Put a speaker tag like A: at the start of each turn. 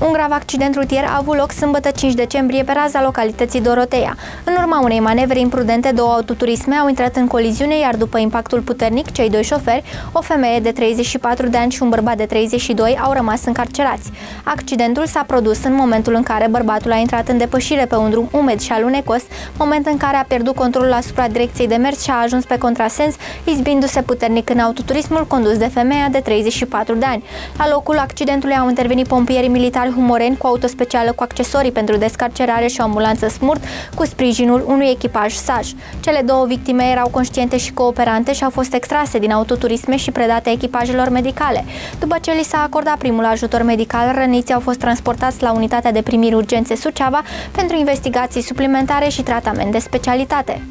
A: Un grav accident rutier a avut loc sâmbătă 5 decembrie pe raza localității Doroteia. În urma unei manevre imprudente, două autoturisme au intrat în coliziune, iar după impactul puternic, cei doi șoferi, o femeie de 34 de ani și un bărbat de 32, au rămas încarcerați. Accidentul s-a produs în momentul în care bărbatul a intrat în depășire pe un drum umed și alunecos, moment în care a pierdut controlul asupra direcției de mers și a ajuns pe contrasens, izbindu-se puternic în autoturismul condus de femeia de 34 de ani. La locul accidentului au intervenit pompierii militari Spital Humoreni cu auto specială cu accesorii pentru descarcerare și o ambulanță smurt cu sprijinul unui echipaj SAJ. Cele două victime erau conștiente și cooperante și au fost extrase din autoturisme și predate echipajelor medicale. După ce li s-a acordat primul ajutor medical, răniții au fost transportați la unitatea de primiri urgențe Suceava pentru investigații suplimentare și tratament de specialitate.